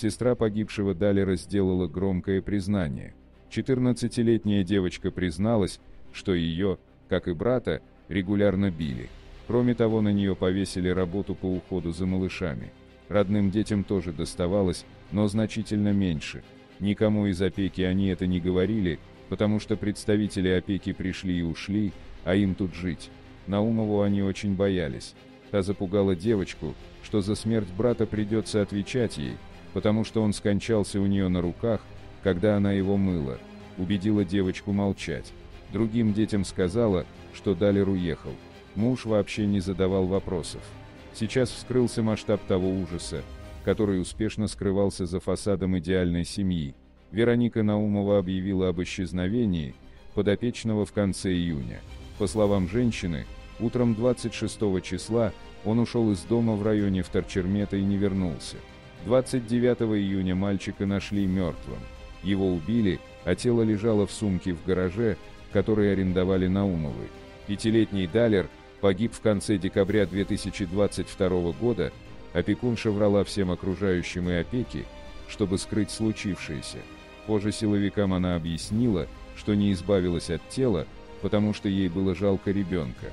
сестра погибшего Далера сделала громкое признание. 14-летняя девочка призналась, что ее, как и брата, регулярно били. Кроме того, на нее повесили работу по уходу за малышами. Родным детям тоже доставалось, но значительно меньше. Никому из опеки они это не говорили, потому что представители опеки пришли и ушли, а им тут жить. Наумову они очень боялись. Та запугала девочку, что за смерть брата придется отвечать ей, потому что он скончался у нее на руках, когда она его мыла. Убедила девочку молчать. Другим детям сказала, что Далер уехал. Муж вообще не задавал вопросов. Сейчас вскрылся масштаб того ужаса, который успешно скрывался за фасадом идеальной семьи. Вероника Наумова объявила об исчезновении подопечного в конце июня. По словам женщины, утром 26 числа он ушел из дома в районе Вторчермета и не вернулся. 29 июня мальчика нашли мертвым. Его убили, а тело лежало в сумке в гараже, который арендовали Наумовы. Пятилетний Далер погиб в конце декабря 2022 года, опекунша врала всем окружающим и опеки, чтобы скрыть случившееся. Позже силовикам она объяснила, что не избавилась от тела, потому что ей было жалко ребенка.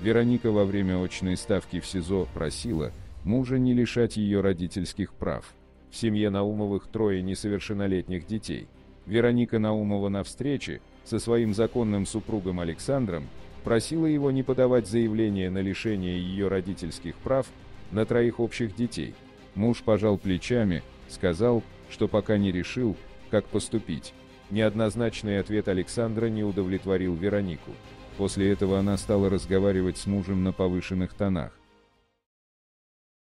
Вероника во время очной ставки в СИЗО просила мужа не лишать ее родительских прав. В семье Наумовых трое несовершеннолетних детей. Вероника Наумова на встрече со своим законным супругом Александром просила его не подавать заявление на лишение ее родительских прав на троих общих детей. Муж пожал плечами, сказал, что пока не решил, как поступить. Неоднозначный ответ Александра не удовлетворил Веронику. После этого она стала разговаривать с мужем на повышенных тонах.